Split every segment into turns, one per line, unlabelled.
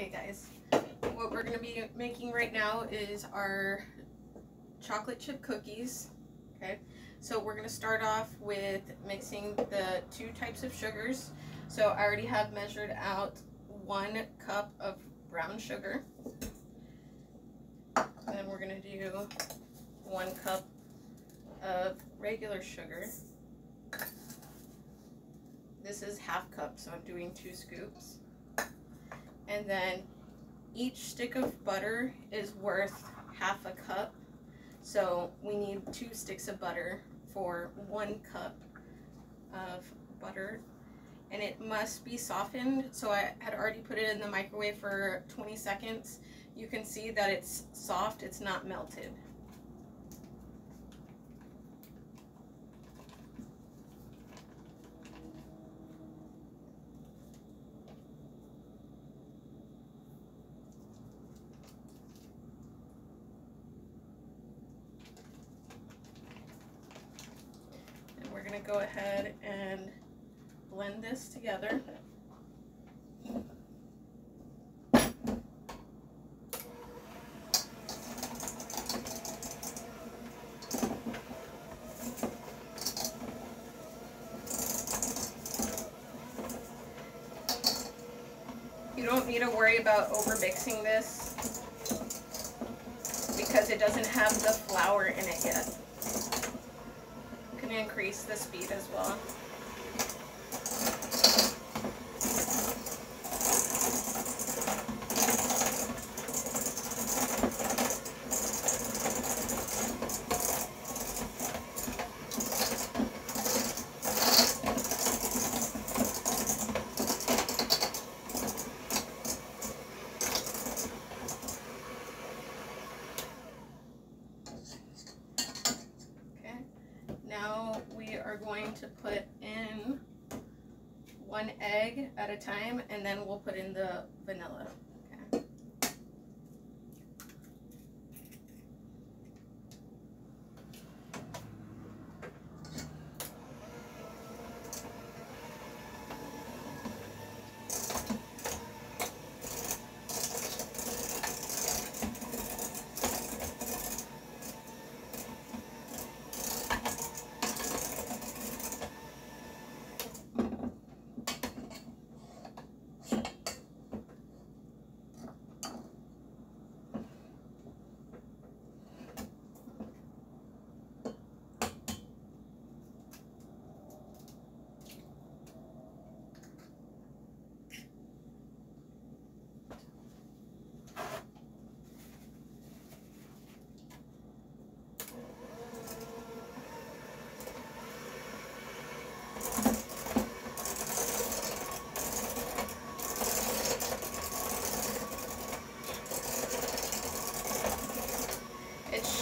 Okay guys, what we're going to be making right now is our chocolate chip cookies. Okay, so we're going to start off with mixing the two types of sugars. So I already have measured out one cup of brown sugar. Then we're going to do one cup of regular sugar. This is half cup, so I'm doing two scoops. And then each stick of butter is worth half a cup. So we need two sticks of butter for one cup of butter. And it must be softened. So I had already put it in the microwave for 20 seconds. You can see that it's soft, it's not melted. Going to go ahead and blend this together. You don't need to worry about over mixing this because it doesn't have the flour in it yet increase the speed as well. To put in one egg at a time and then we'll put in the vanilla.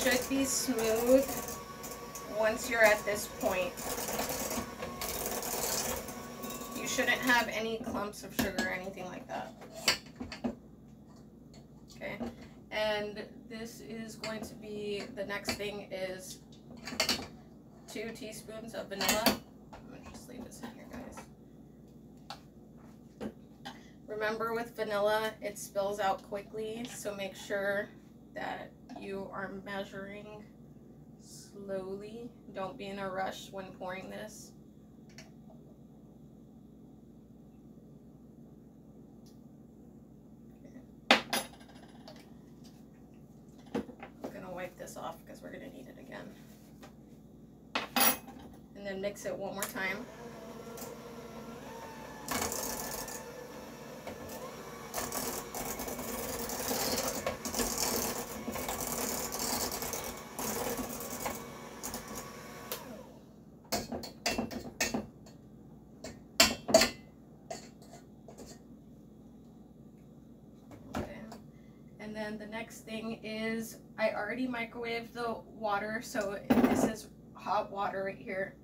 should be smooth once you're at this point. You shouldn't have any clumps of sugar or anything like that. Okay, and this is going to be, the next thing is two teaspoons of vanilla. I'm gonna just leave this in here, guys. Remember with vanilla, it spills out quickly, so make sure that you are measuring slowly. Don't be in a rush when pouring this. I'm gonna wipe this off because we're gonna need it again. And then mix it one more time. And then the next thing is I already microwaved the water, so this is hot water right here.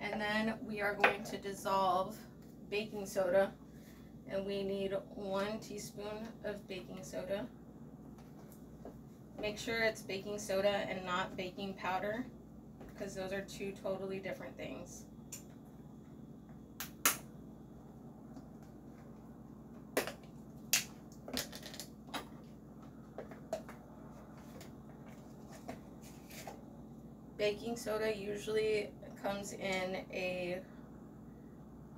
And then we are going to dissolve baking soda. And we need one teaspoon of baking soda. Make sure it's baking soda and not baking powder because those are two totally different things. Baking soda usually comes in a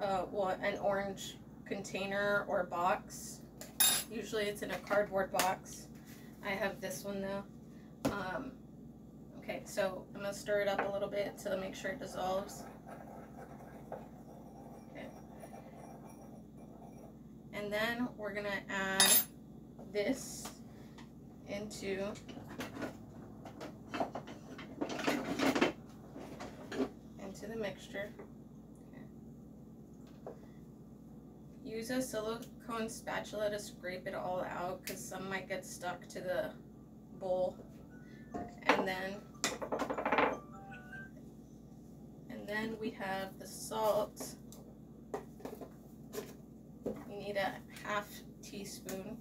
uh, well, an orange container or box. Usually it's in a cardboard box. I have this one though. Um, okay, so I'm gonna stir it up a little bit to make sure it dissolves. Okay. And then we're gonna add this into mixture. use a silicone spatula to scrape it all out because some might get stuck to the bowl. And then, and then we have the salt. We need a half teaspoon.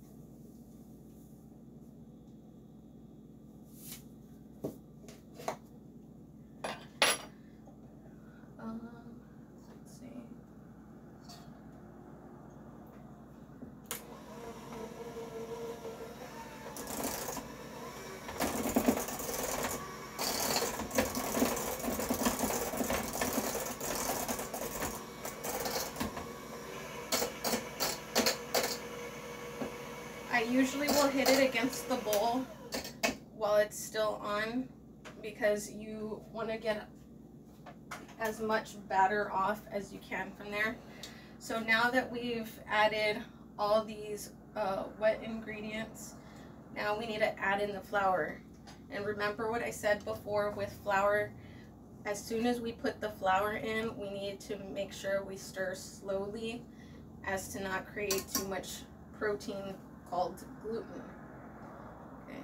Usually will hit it against the bowl while it's still on because you want to get as much batter off as you can from there. So now that we've added all these uh, wet ingredients, now we need to add in the flour. And remember what I said before with flour, as soon as we put the flour in, we need to make sure we stir slowly as to not create too much protein called gluten. Okay,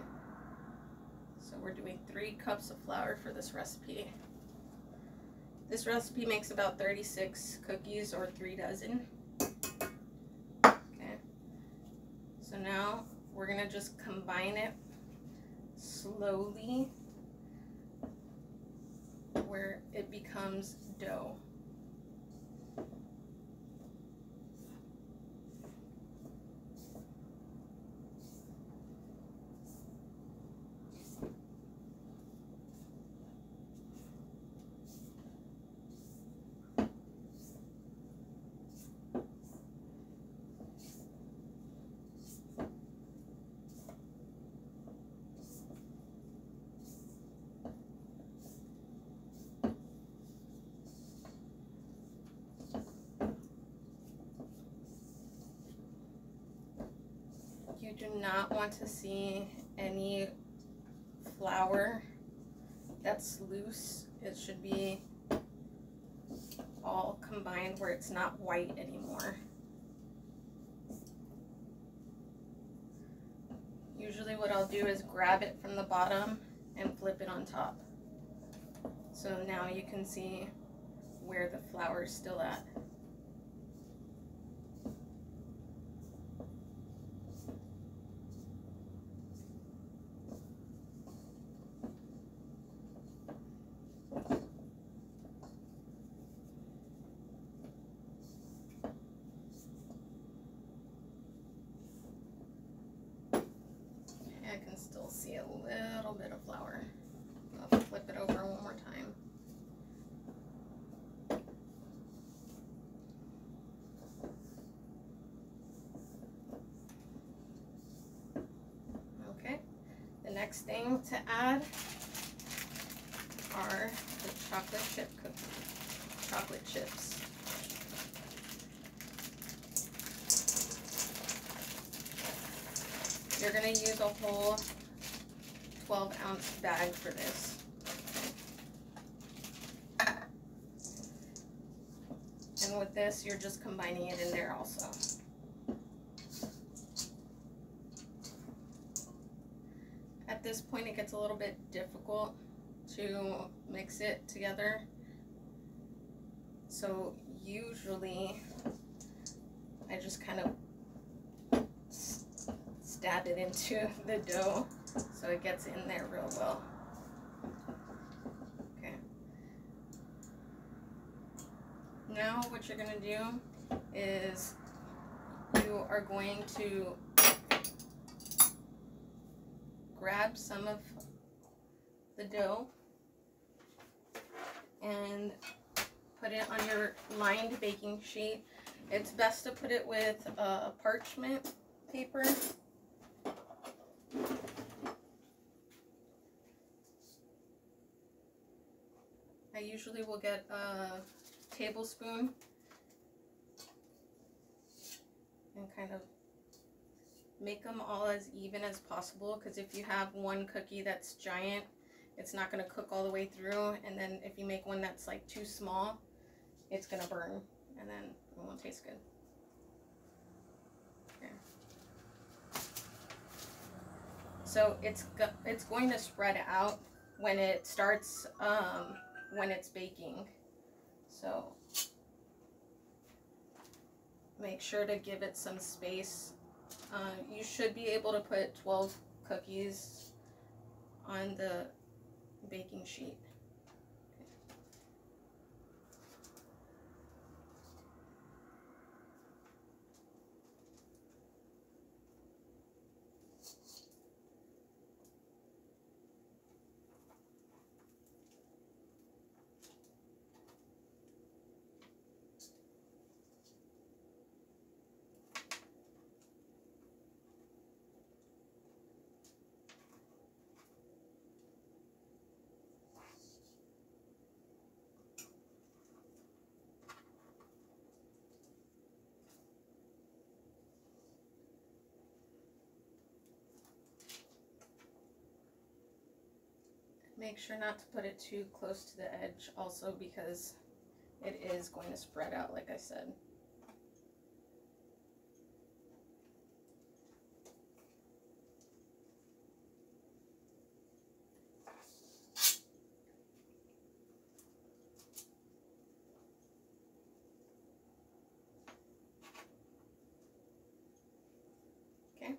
so we're doing three cups of flour for this recipe. This recipe makes about 36 cookies or three dozen. Okay, so now we're gonna just combine it slowly where it becomes dough. Do not want to see any flour that's loose. It should be all combined where it's not white anymore. Usually what I'll do is grab it from the bottom and flip it on top. So now you can see where the flour is still at. Next thing to add are the chocolate chip cookies, chocolate chips. You're going to use a whole 12 ounce bag for this. And with this, you're just combining it in there also. This point it gets a little bit difficult to mix it together. So usually I just kind of stab it into the dough so it gets in there real well. Okay. Now what you're going to do is you are going to grab some of the dough and put it on your lined baking sheet. It's best to put it with uh, parchment paper. I usually will get a tablespoon and kind of make them all as even as possible because if you have one cookie that's giant it's not going to cook all the way through and then if you make one that's like too small it's going to burn and then it won't taste good. So it's go- it's going to spread out when it starts um, when it's baking. So make sure to give it some space uh, you should be able to put 12 cookies on the baking sheet. Make sure not to put it too close to the edge also because it is going to spread out like I said. Okay,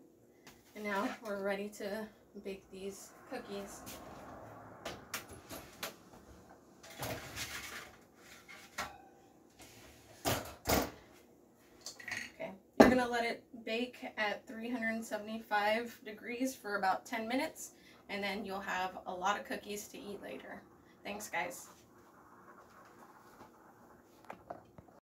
and now we're ready to bake these cookies. going to let it bake at 375 degrees for about 10 minutes and then you'll have a lot of cookies to eat later. Thanks guys.